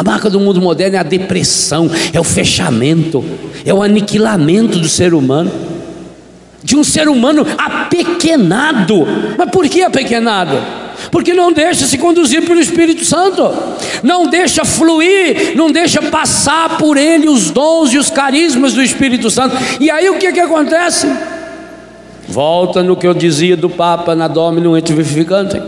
A marca do mundo moderno é a depressão, é o fechamento, é o aniquilamento do ser humano. De um ser humano apequenado. Mas por que apequenado? Porque não deixa se conduzir pelo Espírito Santo, não deixa fluir, não deixa passar por ele os dons e os carismas do Espírito Santo. E aí o que, que acontece? Volta no que eu dizia do Papa na Dominum et Vivificante.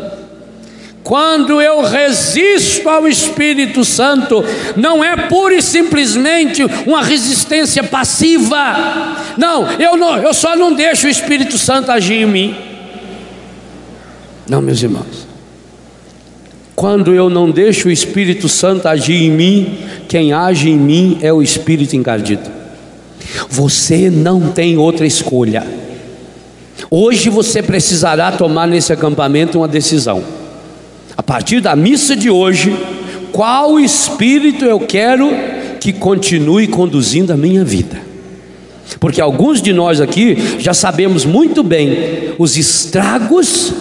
Quando eu resisto ao Espírito Santo, não é pura e simplesmente uma resistência passiva. Não, eu não, eu só não deixo o Espírito Santo agir em mim. Não, meus irmãos. Quando eu não deixo o Espírito Santo agir em mim, quem age em mim é o Espírito encardido. Você não tem outra escolha. Hoje você precisará tomar nesse acampamento uma decisão. A partir da missa de hoje, qual espírito eu quero que continue conduzindo a minha vida? Porque alguns de nós aqui já sabemos muito bem os estragos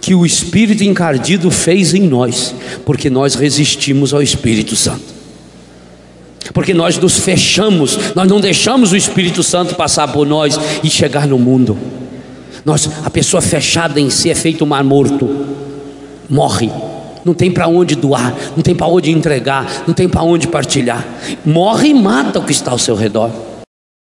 que o espírito encardido fez em nós, porque nós resistimos ao Espírito Santo. Porque nós nos fechamos, nós não deixamos o Espírito Santo passar por nós e chegar no mundo. Nós, a pessoa fechada em si é feito um mar morto, morre, não tem para onde doar, não tem para onde entregar, não tem para onde partilhar, morre e mata o que está ao seu redor.